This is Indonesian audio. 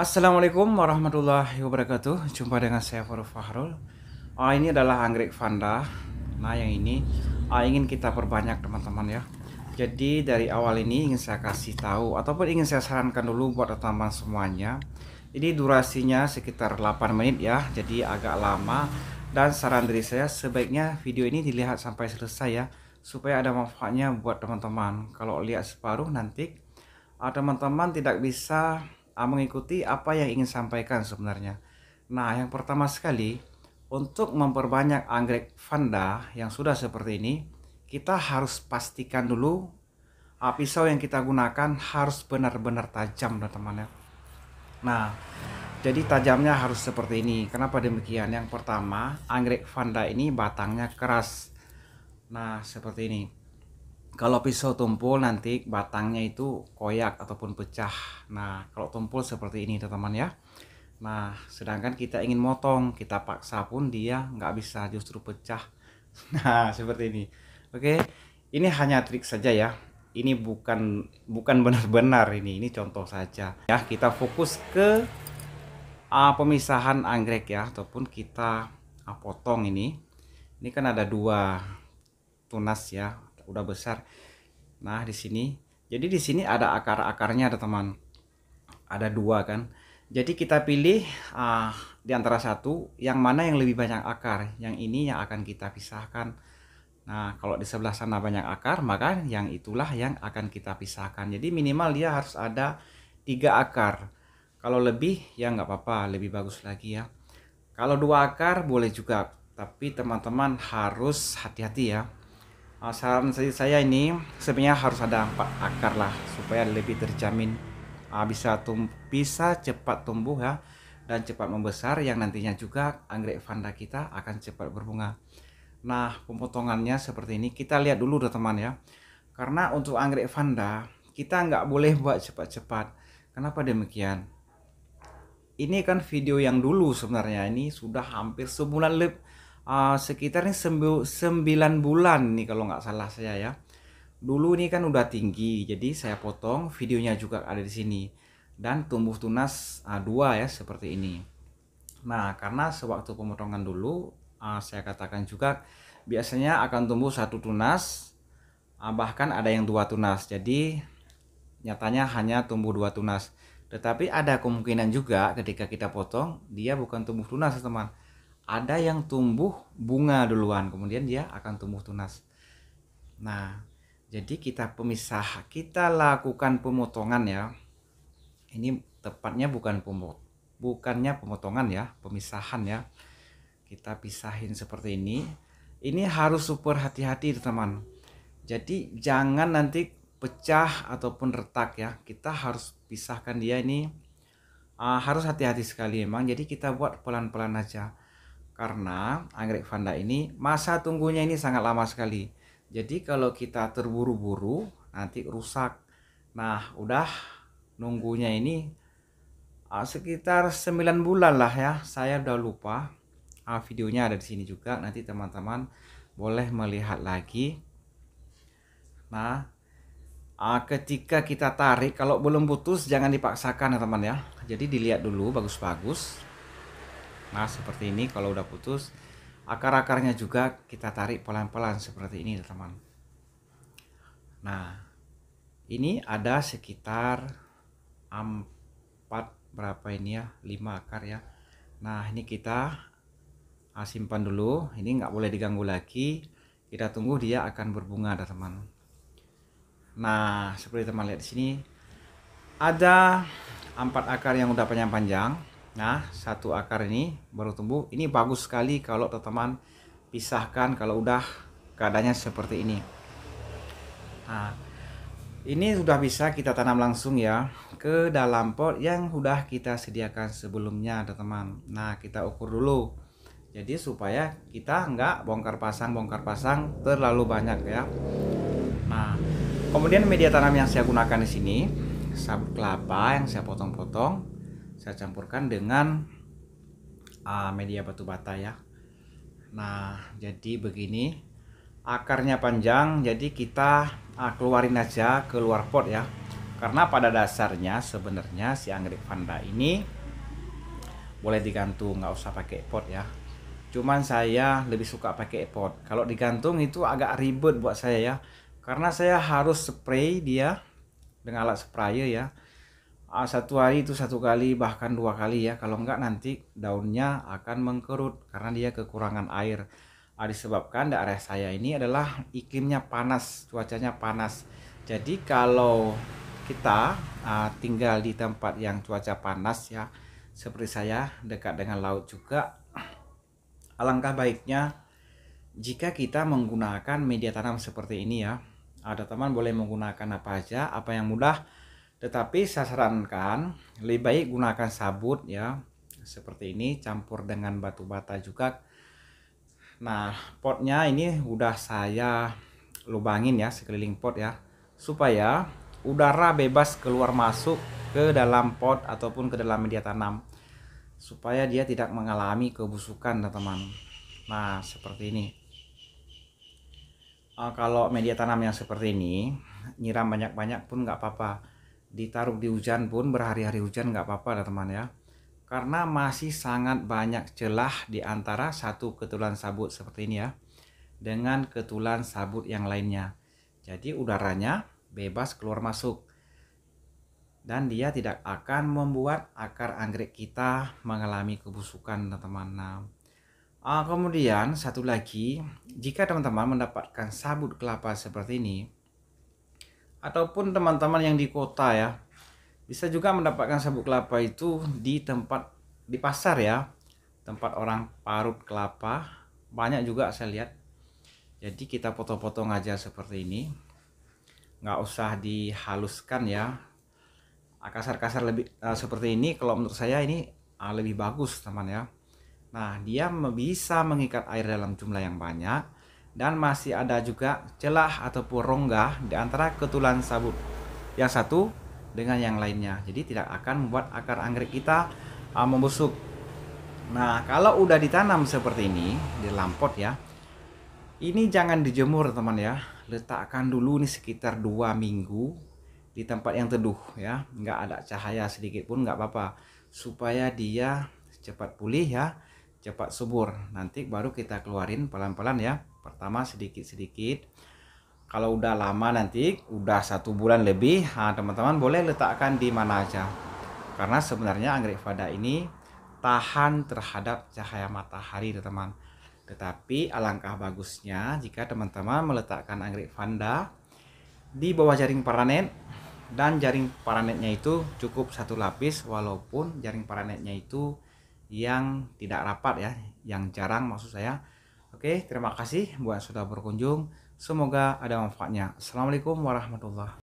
Assalamualaikum warahmatullahi wabarakatuh. Jumpa dengan saya Farouk Fahrul. Uh, Ini adalah anggrek vanda Nah yang ini uh, ingin kita perbanyak teman-teman ya. Jadi dari awal ini ingin saya kasih tahu Ataupun ingin saya sarankan dulu buat teman-teman semuanya. Ini durasinya sekitar 8 menit ya. Jadi agak lama. Dan saran dari saya sebaiknya video ini dilihat sampai selesai ya. Supaya ada manfaatnya buat teman-teman. Kalau lihat separuh nanti uh, Teman-teman tidak bisa Ah, mengikuti apa yang ingin sampaikan sebenarnya. Nah, yang pertama sekali, untuk memperbanyak anggrek vanda yang sudah seperti ini, kita harus pastikan dulu uh, pisau yang kita gunakan harus benar-benar tajam, teman-teman ya. Nah, jadi tajamnya harus seperti ini. Kenapa demikian? Yang pertama, anggrek vanda ini batangnya keras. Nah, seperti ini kalau pisau tumpul nanti batangnya itu koyak ataupun pecah. Nah kalau tumpul seperti ini teman-teman ya. Nah sedangkan kita ingin motong kita paksa pun dia nggak bisa justru pecah. Nah seperti ini. Oke ini hanya trik saja ya. Ini bukan bukan benar-benar ini. Ini contoh saja. Ya kita fokus ke uh, pemisahan anggrek ya ataupun kita uh, potong ini. Ini kan ada dua tunas ya udah besar. Nah, di sini jadi di sini ada akar-akarnya ada teman. Ada dua kan. Jadi kita pilih uh, di antara satu yang mana yang lebih banyak akar. Yang ini yang akan kita pisahkan. Nah, kalau di sebelah sana banyak akar, maka yang itulah yang akan kita pisahkan. Jadi minimal dia harus ada tiga akar. Kalau lebih ya nggak apa-apa, lebih bagus lagi ya. Kalau dua akar boleh juga, tapi teman-teman harus hati-hati ya uh, saran saya ini sebenarnya harus ada empat akar lah supaya lebih terjamin uh, bisa tum bisa cepat tumbuh ya dan cepat membesar yang nantinya juga anggrek vanda kita akan cepat berbunga. Nah pemotongannya seperti ini kita lihat dulu teman ya karena untuk anggrek vanda kita nggak boleh buat cepat-cepat. Kenapa demikian? Ini kan video yang dulu sebenarnya ini sudah hampir sebulan lebih uh, sekitar nih sembilan bulan nih kalau nggak salah saya ya. Dulu ini kan udah tinggi, jadi saya potong videonya juga ada di sini dan tumbuh tunas uh, dua ya seperti ini. Nah karena sewaktu pemotongan dulu uh, saya katakan juga biasanya akan tumbuh satu tunas uh, bahkan ada yang dua tunas. Jadi nyatanya hanya tumbuh dua tunas. Tetapi ada kemungkinan juga ketika kita potong dia bukan tumbuh tunas teman ada yang tumbuh bunga duluan kemudian dia akan tumbuh tunas. Nah jadi kita pemisah kita lakukan pemotongan ya. Ini tepatnya bukan pemot bukannya pemotongan ya pemisahan ya. Kita pisahin seperti ini. Ini harus super hati-hati teman jadi jangan nanti pecah ataupun retak ya. Kita harus pisahkan dia ini. Uh, harus hati-hati sekali memang. Jadi kita buat pelan-pelan aja karena anggrek vanda ini masa tunggunya ini sangat lama sekali. Jadi kalau kita terburu-buru nanti rusak. Nah, udah nunggunya ini uh, sekitar 9 bulan lah ya. Saya udah lupa. Uh, videonya ada di sini juga. Nanti teman-teman boleh melihat lagi. Nah, uh, ketika kita tarik kalau belum putus jangan dipaksakan ya teman ya. Jadi dilihat dulu bagus-bagus Nah seperti ini kalau udah putus akar-akarnya juga kita tarik pelan-pelan seperti ini teman Nah ini ada sekitar 4 berapa ini ya? 5 akar ya. Nah ini kita ah, simpan dulu. Ini nggak boleh diganggu lagi. Kita tunggu dia akan berbunga teman Nah seperti teman lihat di sini ada empat akar yang udah panjang-panjang Nah, satu akar ini baru tumbuh. Ini bagus sekali kalau teman-teman pisahkan kalau udah keadaannya seperti ini. Nah, ini sudah bisa kita tanam langsung ya ke dalam pot yang sudah kita sediakan sebelumnya, teman-teman. Nah, kita ukur dulu. Jadi supaya kita nggak bongkar pasang bongkar pasang terlalu banyak ya. Nah, kemudian media tanam yang saya gunakan di sini sabut kelapa yang saya potong-potong saya campurkan dengan uh, media batu bata ya. Nah jadi begini akarnya panjang jadi kita uh, keluarin aja keluar pot ya. Karena pada dasarnya sebenarnya si anggrek vanda ini boleh digantung nggak usah pakai pot ya. Cuman saya lebih suka pakai pot. Kalau digantung itu agak ribet buat saya ya. Karena saya harus spray dia dengan alat sprayer ya satu hari itu satu kali bahkan dua kali ya. Kalau enggak nanti daunnya akan mengkerut karena dia kekurangan air. Ah, disebabkan daerah saya ini adalah iklimnya panas cuacanya panas. Jadi kalau kita uh, tinggal di tempat yang cuaca panas ya seperti saya dekat dengan laut juga alangkah baiknya jika kita menggunakan media tanam seperti ini ya. Ada teman boleh menggunakan apa aja apa yang mudah tetapi saya sarankan lebih baik gunakan sabut ya seperti ini campur dengan batu bata juga. Nah potnya ini udah saya lubangin ya sekeliling pot ya supaya udara bebas keluar masuk ke dalam pot ataupun ke dalam media tanam supaya dia tidak mengalami kebusukan teman-teman. Nah seperti ini. Uh, kalau media tanam yang seperti ini nyiram banyak-banyak pun nggak apa-apa ditaruh di hujan pun berhari-hari hujan nggak apa-apa teman ya. Karena masih sangat banyak celah di antara satu ketulan sabut seperti ini ya dengan ketulan sabut yang lainnya. Jadi udaranya bebas keluar masuk. Dan dia tidak akan membuat akar anggrek kita mengalami kebusukan teman-teman. Nah, uh, kemudian satu lagi jika teman-teman mendapatkan sabut kelapa seperti ini ataupun teman-teman yang di kota ya bisa juga mendapatkan sabut kelapa itu di tempat di pasar ya. Tempat orang parut kelapa banyak juga saya lihat. Jadi kita potong-potong aja seperti ini. Nggak usah dihaluskan ya. Kasar-kasar lebih uh, seperti ini kalau menurut saya ini uh, lebih bagus teman ya. Nah dia bisa mengikat air dalam jumlah yang banyak dan masih ada juga celah ataupun rongga di antara ketulan sabut yang satu dengan yang lainnya. Jadi tidak akan membuat akar anggrek kita uh, membusuk. Nah kalau udah ditanam seperti ini di lampot ya ini jangan dijemur teman ya. Letakkan dulu nih sekitar dua minggu di tempat yang teduh ya. Nggak ada cahaya sedikit pun nggak apa-apa. Supaya dia cepat pulih ya cepat subur. Nanti baru kita keluarin pelan-pelan ya pertama sedikit-sedikit. Kalau udah lama nanti udah satu bulan lebih teman-teman boleh letakkan di mana aja. Karena sebenarnya anggrek fada ini tahan terhadap cahaya matahari teman-teman. Tetapi alangkah bagusnya jika teman-teman meletakkan anggrek vanda di bawah jaring paranet dan jaring paranetnya itu cukup satu lapis walaupun jaring paranetnya itu yang tidak rapat ya, yang jarang maksud saya. Oke, terima kasih buat sudah berkunjung. Semoga ada manfaatnya. Assalamualaikum warahmatullahi